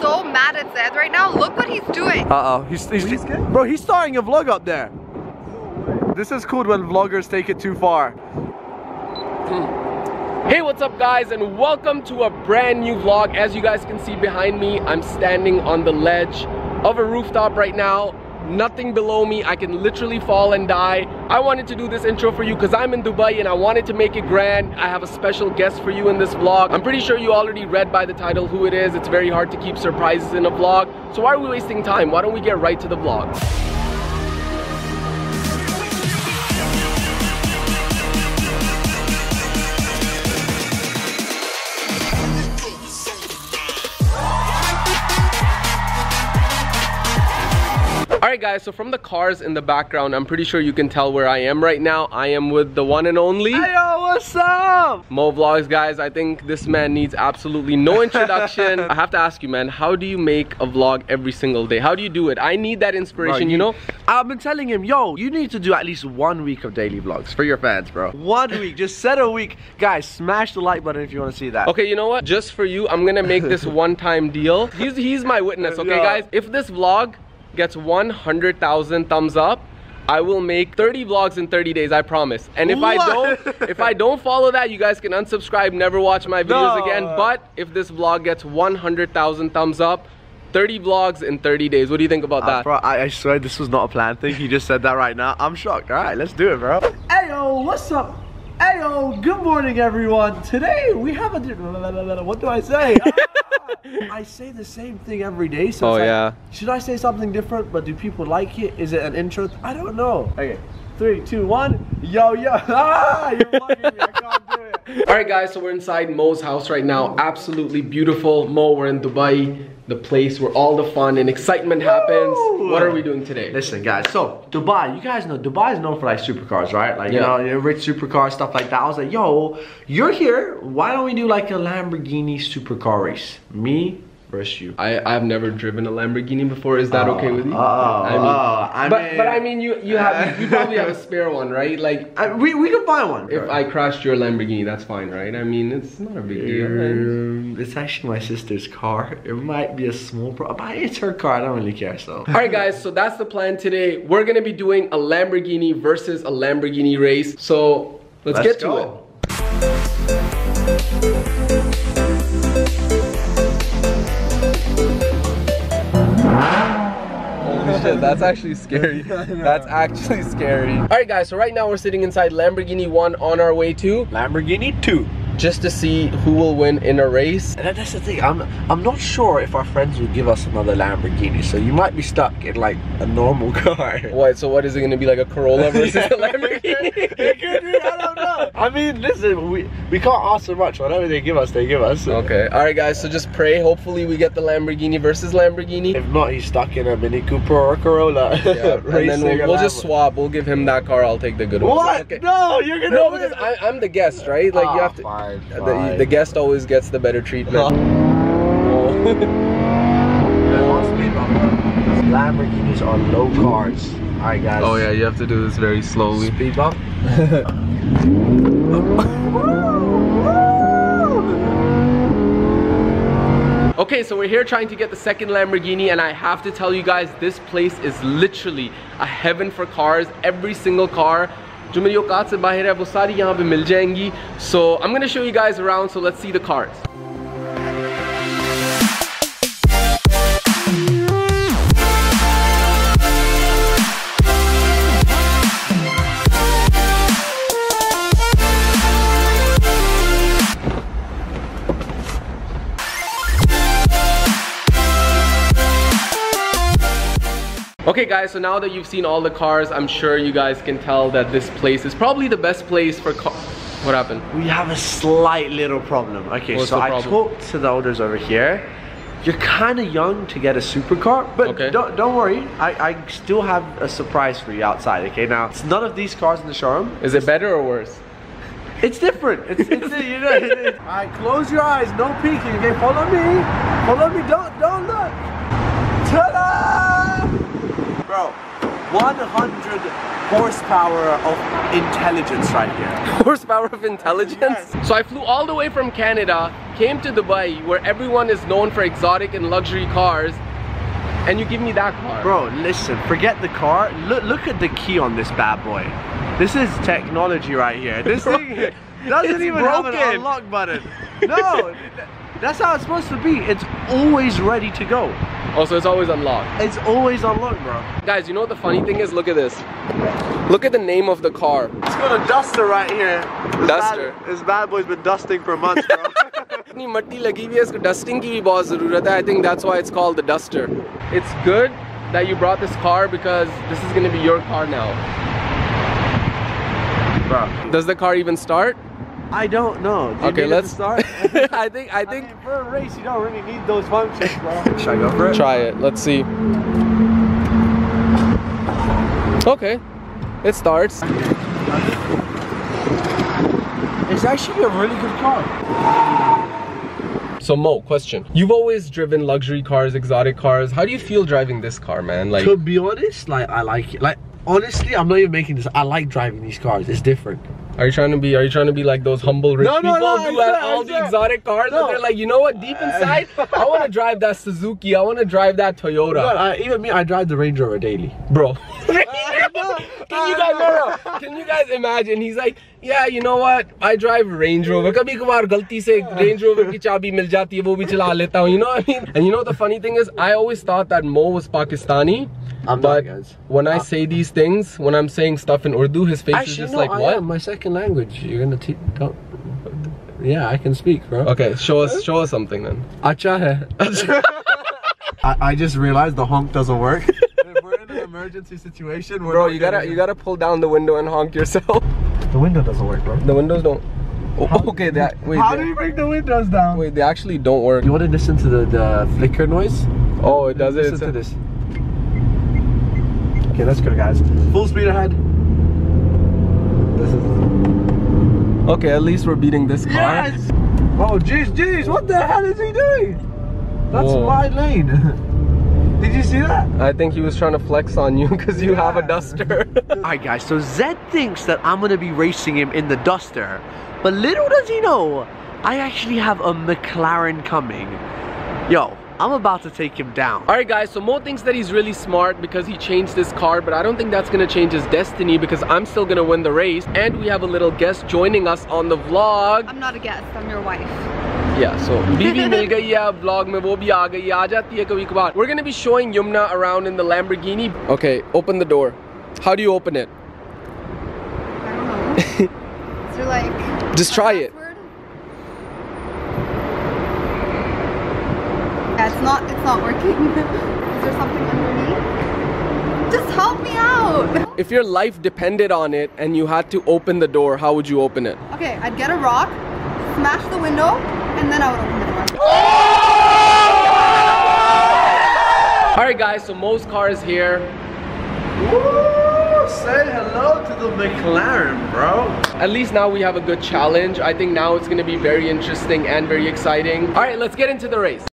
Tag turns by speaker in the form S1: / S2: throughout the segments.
S1: so mad at Zaid right now. Look what he's doing.
S2: Uh-oh. He's, he's,
S3: He's?
S2: Bro, he's starting a vlog up there. This is cool when vloggers take it too far. Hmm.
S4: Hey, what's up guys and welcome to a brand new vlog. As you guys can see behind me, I'm standing on the ledge of a rooftop right now. Nothing below me, I can literally fall and die. I wanted to do this intro for you because I'm in Dubai and I wanted to make it grand. I have a special guest for you in this vlog. I'm pretty sure you already read by the title who it is. It's very hard to keep surprises in a vlog. So why are we wasting time? Why don't we get right to the vlog? Guys, so from the cars in the background, I'm pretty sure you can tell where I am right now. I am with the one and only
S2: Hey, yo, what's up?
S4: Mo Vlogs guys. I think this man needs absolutely no introduction. I have to ask you man, how do you make a vlog every single day? How do you do it? I need that inspiration, you know?
S2: I've been telling him, yo, you need to do at least one week of daily vlogs for your fans, bro. One week, just set a week. Guys, smash the like button if you want to see that.
S4: Okay, you know what? Just for you, I'm gonna make this one-time deal. He's he's my witness, okay
S2: Yeah.
S4: guys? If this vlog gets 100,000 thumbs up, I will make 30 vlogs in 30 days, I promise. And if I don't if I don't follow that, you guys can unsubscribe, never watch my videos
S2: No.
S4: again. But if this vlog gets 100,000 thumbs up, 30 vlogs in 30 days. What do you think about
S2: Uh,
S4: that?
S2: bro, I, I swear this was not a planned thing. He just said that right now. I'm shocked. All right, let's do it, bro.
S3: Hey, yo, what's up? Ayo, good morning, everyone. Today we have a. What do I say? Ah, I say the same thing every day. So
S4: Oh,
S3: like,
S4: yeah.
S3: Should I say something different? But do people like it? Is it an intro? I don't know. Okay, three, two, one. Yo, yo. Ah, you're bugging me. I can't do it.
S4: All right, guys, so we're inside Mo's house right now. Absolutely beautiful. Mo, we're in Dubai, the place where all the fun and excitement happens.
S3: Woo!
S4: What are we doing today?
S3: Listen, guys. So Dubai, you guys know Dubai is known for like supercars, right? Like
S4: Yeah.
S3: you know, you know, rich supercars, stuff like that. I was like, yo, you're here. Why don't we do like a Lamborghini supercar race? Me you.
S4: I, I've never driven a Lamborghini before. Is that
S3: Oh,
S4: okay with you?
S3: oh,
S4: I mean,
S3: oh, I
S4: but
S3: mean-
S4: but I mean, you you have you probably have a spare one, right? Like
S3: I, we we can find one.
S4: if I crashed your Lamborghini, that's fine, right? I mean, it's not a big deal.
S3: Um, it's actually my sister's car. It might be a small problem, but it's her car. I don't really care. So.
S4: All right, guys. So that's the plan today. We're gonna be doing a Lamborghini versus a Lamborghini race. So let's,
S3: Let's
S4: get to it. Shit, that's actually scary. That's actually scary. All right, guys. So right now we're sitting inside Lamborghini One on our way to
S3: Lamborghini two.
S4: Just to see who will win in a race.
S3: And that's the thing. I'm I'm not sure if our friends will give us another Lamborghini. So you might be stuck in like a normal car.
S4: What? So what is it gonna be like a Corolla versus a Lamborghini?
S3: It could be, I don't know. I mean, listen, we we can't ask so much. Whatever they give us, they give us.
S4: Okay. All right, guys. So just pray. Hopefully, we get the Lamborghini versus Lamborghini.
S3: If not, he's stuck in a Mini Cooper or a Corolla.
S4: Yeah, and then we'll, we'll just swap. We'll give him that car. I'll take the good one.
S3: What?
S4: Okay.
S3: No, you're gonna.
S4: No, because I, I'm the guest, right? Like you
S3: Ah,
S4: have to.
S3: Fine,
S4: The, the guest always gets the better treatment. Oh.
S3: Lamborghinis are low cars. Alright guys.
S4: oh yeah, you have to do this very slowly.
S3: Speed bump.
S4: Okay, so we're here trying to get the second Lamborghini, and I have to tell you guys, this place is literally a heaven for cars. Every single car. जो मेरी औकात से बाहर है, वो सारी यहाँ पे मिल जाएँगी। So I am gonna show you guys around so let's see the cars Okay guys, so now that you've seen all the cars, I'm sure you guys can tell that this place is probably the best place for car. What happened?
S3: We have a slight little problem. Okay,
S4: What's
S3: so
S4: the
S3: I talked to the owners over here. You're kind of young to get a supercar, but
S4: Okay.
S3: don't, don't worry. I, I still have a surprise for you outside. Okay, now it's none of these cars in the showroom.
S4: Is it better or worse?
S3: It's different. It's, it's you know. It, it. All right, close your eyes. No peeking. Okay, follow me. Follow me. Don't don't look. Ta-da! Bro, 100 horsepower of intelligence right here.
S4: horsepower of intelligence. So I flew all the way from Canada came to Dubai where everyone is known for exotic and luxury cars and you give me that car.
S3: Bro, listen, forget the car. Look, look at the key on this bad boy. This is technology right here. This
S4: Bro,
S3: thing doesn't even have an
S4: broken.
S3: unlock button. No, that's how it's supposed to be. It's always ready to go.
S4: Also, it's always unlocked.
S3: It's always unlocked, bro.
S4: Guys, you know what the funny thing is? Look at this. Look at the name of the car.
S3: It's got a duster right here. This
S4: Duster.
S3: Bad, this bad boy's been dusting for months, bro.
S4: इतनी मट्टी लगी हुई है इसको dusting की भी बहुत ज़रूरत है I think that's why it's called the duster. It's good that you brought this car because this is going to be your car now.
S3: bro.
S4: Does the car even start?
S3: I don't know. Do you
S4: Okay,
S3: need it to
S4: let's
S3: start.
S4: I think I think
S3: I mean, for a race, you don't really need those functions, bro. Should I go for it?
S4: try it. Let's see. Okay. It starts.
S3: It's actually a really good car.
S4: So Mo, question. You've always driven luxury cars, exotic cars. How do you feel driving this car, man? Like
S3: To be honest, like I like it. Like honestly, I'm not even making this. I like driving these cars. It's different.
S4: Are you trying to be? Are you trying to be like those humble rich
S3: No, no,
S4: people
S3: no,
S4: who
S3: I'm
S4: have
S3: not,
S4: all
S3: I'm
S4: the
S3: not.
S4: exotic cars?
S3: No.
S4: And they're like, you know what? Deep inside, I want to drive that Suzuki. I want to drive that Toyota,
S3: God, I, even me, I drive the Range Rover daily.
S4: bro. Can you guys no, no. Can you guys imagine? He's like, yeah, you know what? I drive Range Rover. कभी कभार गलती से Range Rover की चाबी मिल जाती है वो भी चला लेता हूँ. You know what I mean? And you know what the funny thing is? I always thought that Mo was Pakistani.
S3: I'm
S4: but
S3: not, guys.
S4: when I uh, say these things, when I'm saying stuff in Urdu, his face is just
S3: no,
S4: like,
S3: I
S4: what?
S3: am. My second language. You're gonna teach. Don't. Yeah, I can speak, bro.
S4: Okay, show us, show us something then.
S3: Acha hai. I, I just realized the honk doesn't work. if we're in an emergency situation, we're
S4: Bro,
S3: not
S4: you gotta you gotta pull down the window and honk yourself.
S3: The window doesn't work, bro.
S4: The windows don't. Oh, okay, that wait.
S3: How
S4: they,
S3: do you bring the windows down?
S4: wait, they actually don't work.
S3: You want to listen to the, the flicker noise?
S4: Oh, it does it.
S3: Listen
S4: It's
S3: to this. Okay, that's good, guys. Full speed ahead. This is.
S4: Okay, at least we're beating this car.
S3: Yes! Oh, jeez, jeez, what the hell is he doing? That's
S4: Whoa.
S3: my lane. Did you see that?
S4: I think he was trying to flex on you because you have a duster.
S3: Alright guys, so Zaid thinks that I'm gonna be racing him in the Duster. But little does he know, I actually have a McLaren coming. Yo, I'm about to take him down.
S4: All right, guys, so Mo thinks that he's really smart because he changed his car, but I don't think that's gonna change his destiny because I'm still gonna win the race. And we have a little guest joining us on the vlog.
S1: I'm not a guest, I'm your wife.
S4: Yeah, so BB mil gayi hai vlog mein wo bhi aa gayi aa jati hai kabhi kabhi. We're going to be showing Yumnah around in the Lamborghini. Okay, open the door. How do you open it?
S1: I don't know. Is there like
S4: Just try it.
S1: Not it's not working. Is there something underneath? Just help me out.
S4: If your life depended on it and you had to open the door, how would you open it?
S1: Okay, I'd get a rock, smash the window, and then I would open the door.
S4: Alright guys, so Mo's car is here
S3: Woo! Say hello to the McLaren, bro.
S4: At least now we have a good challenge I think now it's gonna be very interesting and very exciting Alright, let's get into the race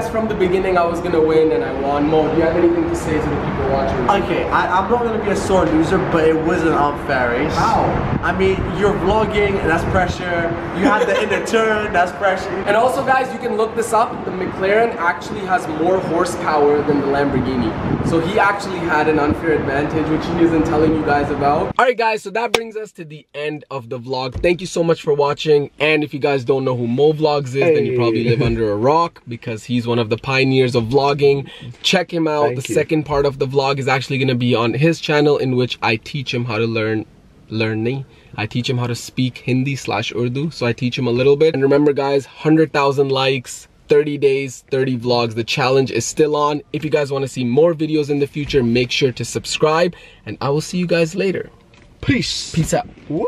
S1: guys
S4: from the beginning I was gonna win and I won. Mo, do you have anything to say to the people watching?
S3: Okay, I, I'm not gonna be a sore loser, but it was an unfair race.
S4: How?
S3: I mean, you're vlogging, and that's pressure. You had the inner turn, that's pressure.
S4: And also guys, you can look this up. The McLaren actually has more horsepower than the Lamborghini. So he actually had an unfair advantage, which he isn't telling you guys about. Alright guys, so that brings us to the end of the vlog. Thank you so much for watching. And if you guys don't know who Mo Vlogs is, then you probably live under a rock because he's one of the pioneers of vlogging. Check him out.
S3: Thank
S4: the
S3: you.
S4: second part of the vlog is actually gonna be on his channel in which I teach him how to learn learning. I teach him how to speak Hindi slash Urdu. So I teach him a little bit. And remember guys, 100,000 likes, 30 days, 30 vlogs. The challenge is still on. If you guys want to see more videos in the future, make sure to subscribe and I will see you guys later.
S2: Peace.
S4: Peace out.
S2: Woo.